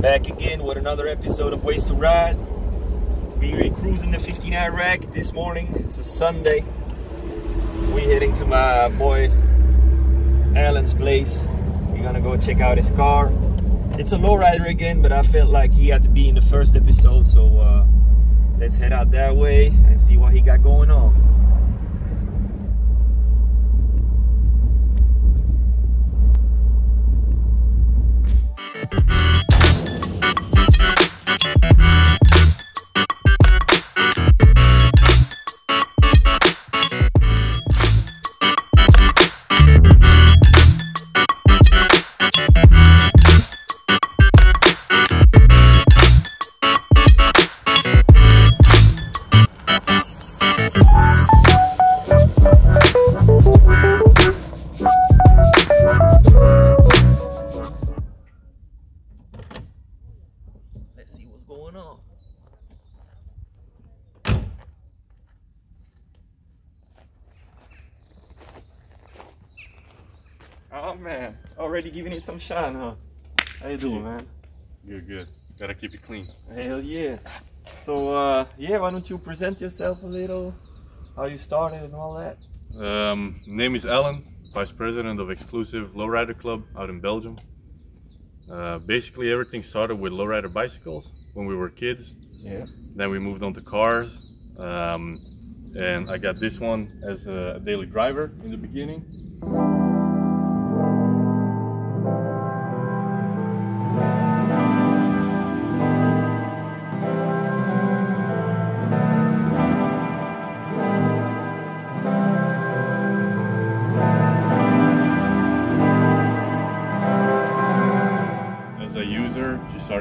Back again with another episode of Ways to Ride. We're cruising the 59 rack this morning. It's a Sunday. We're heading to my boy Allan's place. We're gonna go check out his car. It's a lowrider again, but I felt like he had to be in the first episode, so uh, let's head out that way and see what he got going on. Already giving it some shine, huh? How you doing, man? Good, good. Gotta keep it clean. Hell yeah. So uh, yeah, why don't you present yourself a little? How you started and all that? Um, name is Allan, Vice President of Exclusive Lowrider Club out in Belgium. Uh, basically, everything started with lowrider bicycles when we were kids. Yeah. Then we moved on to cars. Um, and I got this one as a daily driver in the beginning.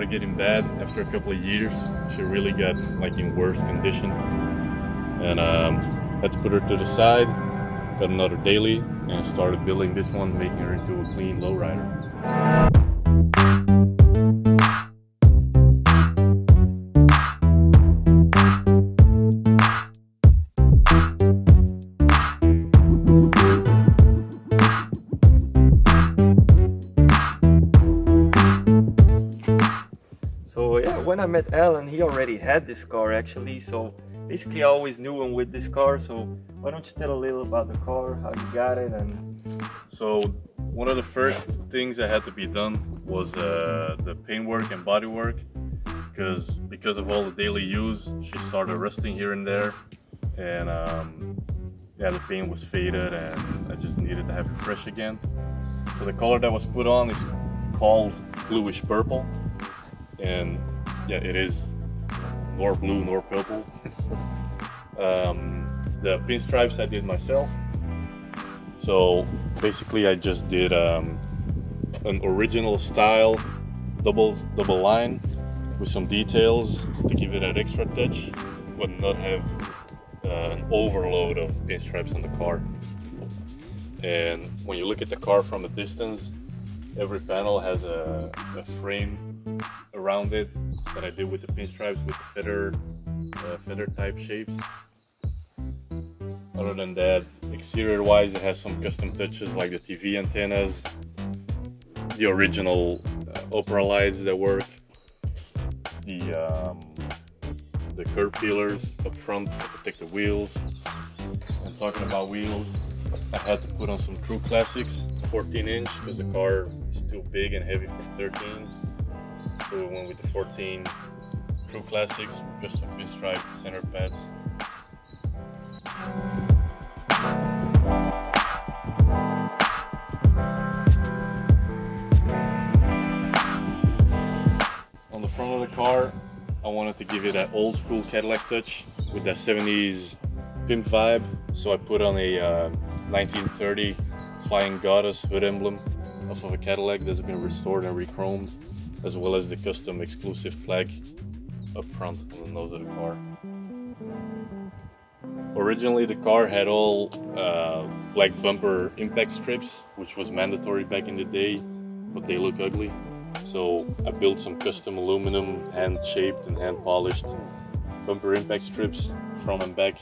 Getting bad after a couple of years. She really got like in worse condition, and um, had to put her to the side. Got another daily, and started building this one, making her into a clean lowrider. So yeah, when I met Allan, he already had this car actually. So basically, I always knew him with this car. So why don't you tell a little about the car, how you got it, and So one of the first things that had to be done was uh, the paintwork and bodywork, because because of all the daily use, she started rusting here and there, and um, yeah, the paint was faded, and I just needed to have it fresh again. So the color that was put on is called bluish purple, and yeah, it is nor blue nor purple. um, the pinstripes I did myself. So basically, I just did um, an original style double double line with some details to give it an extra touch, but not have uh, an overload of pinstripes on the car. And when you look at the car from a distance, every panel has a, a frame around it that I did with the pinstripes with feather uh, feather type shapes. Other than that, exterior wise, it has some custom touches like the TV antennas, the original uh, opera lights that work, the um, the curb feelers up front to protect the wheels. And talking about wheels, I had to put on some Tru Classics 14 inch because the car is too big and heavy for 13s. So we went with the 14 Tru Classics, custom pinstripe center pads. On the front of the car, I wanted to give it that old school Cadillac touch with that 70s pimp vibe. So I put on a uh, 1930 Flying Goddess hood emblem off of a Cadillac that's been restored and re-chromed, as well as the custom exclusive flag up front on the nose of the car. Originally, the car had all uh, black bumper impact strips, which was mandatory back in the day, but they look ugly. So I built some custom aluminum, hand shaped and hand polished bumper impact strips front and back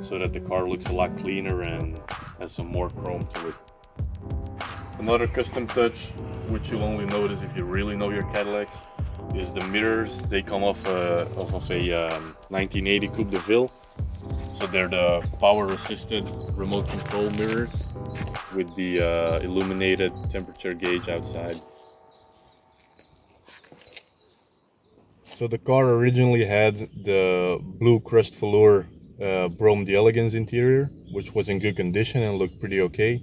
so that the car looks a lot cleaner and has some more chrome to it. Another custom touch, which you'll only notice if you really know your Cadillacs, is the mirrors. They come off, uh, off of a um, 1980 Coupe de Ville. So they're the power assisted remote control mirrors with the uh, illuminated temperature gauge outside. So the car originally had the blue Crest velour uh, Brougham d'Elegance interior, which was in good condition and looked pretty okay.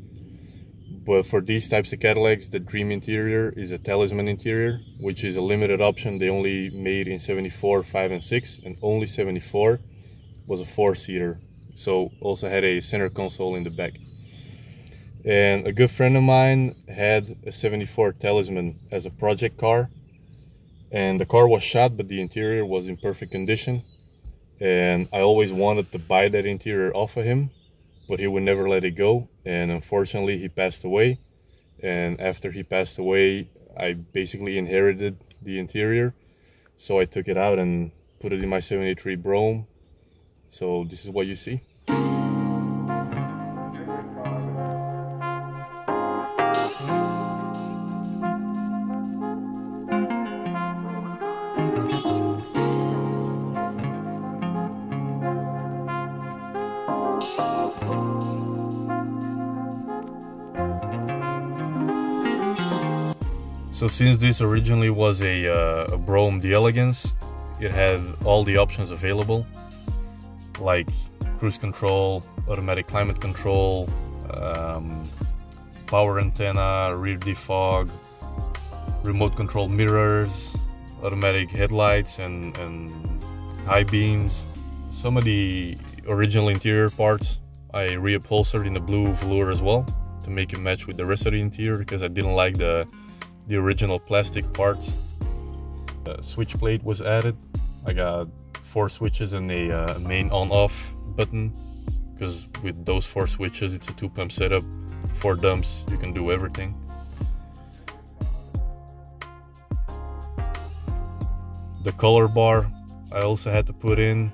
But for these types of Cadillacs, the Dream interior is a Talisman interior, which is a limited option. They only made in 74, 5, and 6, and only 74 was a four-seater. So also had a center console in the back. And a good friend of mine had a 74 Talisman as a project car. And the car was shot, but the interior was in perfect condition. And I always wanted to buy that interior off of him but he would never let it go. And unfortunately, he passed away. And after he passed away, I basically inherited the interior. So I took it out and put it in my 73 Brougham. So this is what you see. So since this originally was a, uh, a Brougham d'Elegance, it had all the options available, like cruise control, automatic climate control, um, power antenna, rear defog, remote control mirrors, automatic headlights and, and high beams. Some of the original interior parts I reupholstered in the blue velour as well to make it match with the rest of the interior because I didn't like the the original plastic parts. The switch plate was added. I got four switches and a uh, main on-off button because with those four switches it's a two pump setup, four dumps, you can do everything. The color bar I also had to put in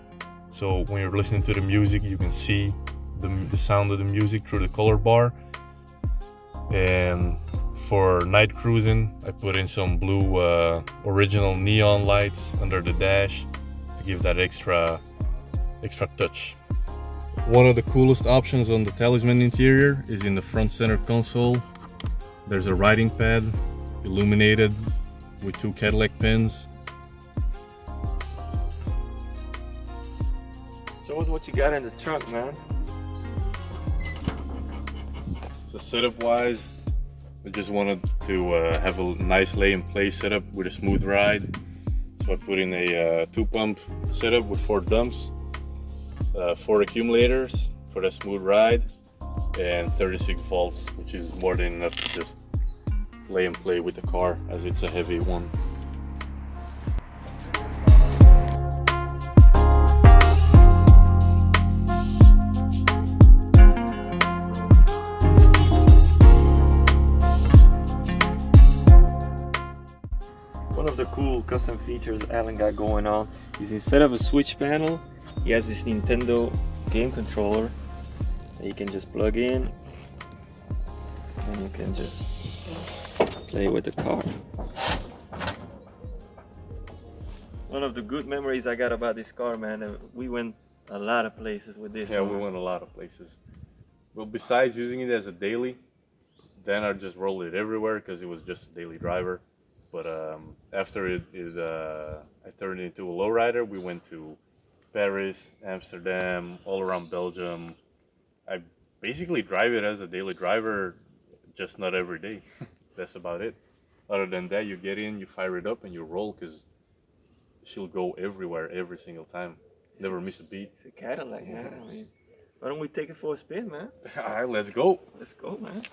so when you're listening to the music you can see the, the sound of the music through the color bar and for night cruising, I put in some blue uh, original neon lights under the dash to give that extra extra touch. One of the coolest options on the Talisman interior is in the front center console. There's a writing pad illuminated with two Cadillac pins. Show us what you got in the trunk, man. So setup wise, I just wanted to uh, have a nice lay and play setup with a smooth ride. So I put in a uh, two pump setup with four dumps, uh, four accumulators for a smooth ride, and 36 volts, which is more than enough to just lay and play with the car as it's a heavy one. Custom features Allan got going on. Is instead of a switch panel he has this Nintendo game controller that you can just plug in. And you can just play with the car. One of the good memories I got about this car man uh, we went a lot of places with this yeah we went a lot of places. Well besides using it as a daily then I just rolled it everywhere because it was just a daily driver but um, after it, it uh, I turned it into a lowrider, we went to Paris, Amsterdam, all around Belgium. I basically drive it as a daily driver, just not every day. That's about it. Other than that, you get in, you fire it up, and you roll because she'll go everywhere every single time. Never miss a beat. It's a Cadillac, yeah. man. I mean, why don't we take it for a spin, man? All right, let's go. Let's go, man.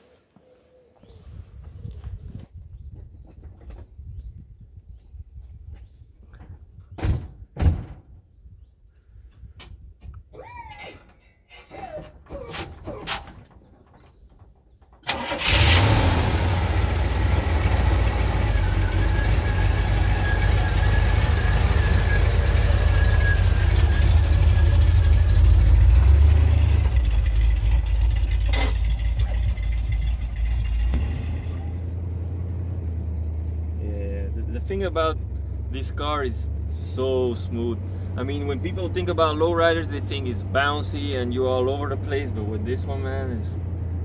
Car is so smooth. I mean, when people think about lowriders, they think it's bouncy and you're all over the place. But with this one, man, it's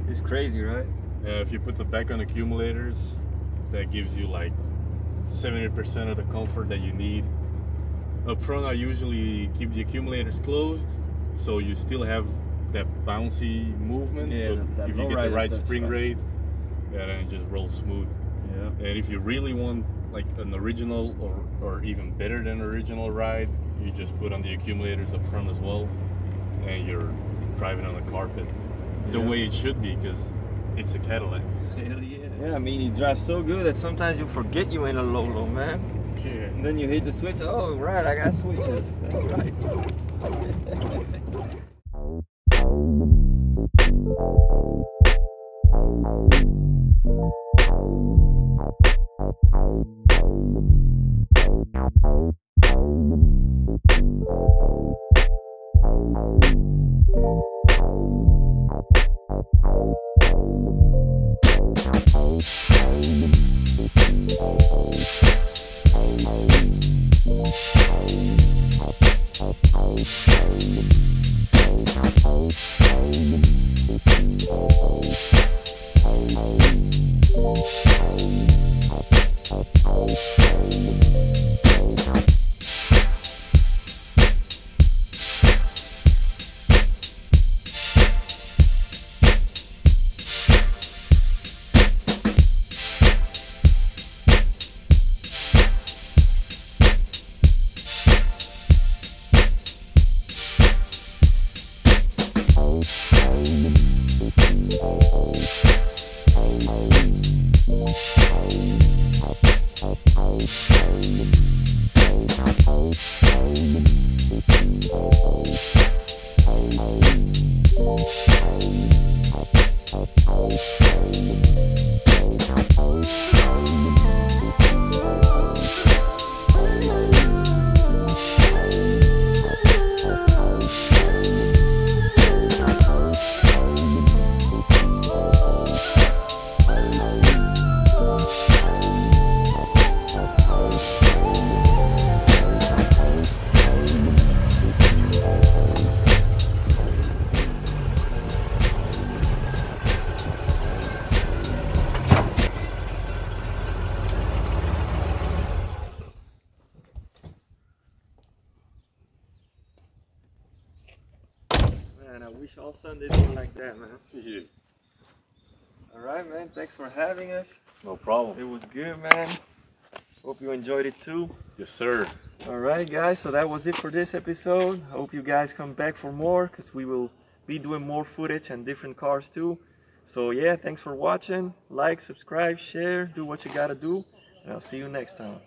it's crazy, right? Yeah, if you put the back on accumulators, that gives you like 70% of the comfort that you need. Up front, I usually keep the accumulators closed, so you still have that bouncy movement. Yeah, that if you get the right spring rate, yeah, then it just rolls smooth. Yeah. And if you really want like an original or, or even better than original ride, you just put on the accumulators up front as well, and you're driving on the carpet the way it should be because it's a Cadillac. Hell yeah. Yeah, I mean, it drives so good that sometimes you forget you in a low low, man. Yeah. And then you hit the switch. Oh, right, I got switches. That's right. I wish all Sundays were like that, man. Yeah. All right, man. Thanks for having us. No problem. It was good, man. Hope you enjoyed it too. Yes, sir. All right, guys. So that was it for this episode. Hope you guys come back for more because we will be doing more footage and different cars too. So yeah, thanks for watching. Like, subscribe, share, do what you gotta do, and I'll see you next time.